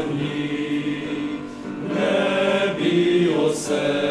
semni, ne bio se.